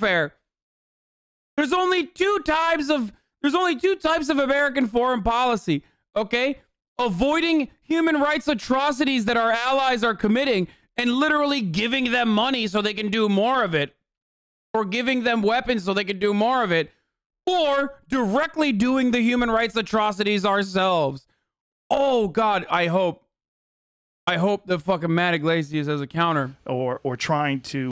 warfare. There's only two types of there's only two types of American foreign policy, okay? Avoiding human rights atrocities that our allies are committing and literally giving them money so they can do more of it or giving them weapons so they can do more of it or directly doing the human rights atrocities ourselves. Oh god, I hope I hope the fucking Matt Yglesias as a counter. or or trying to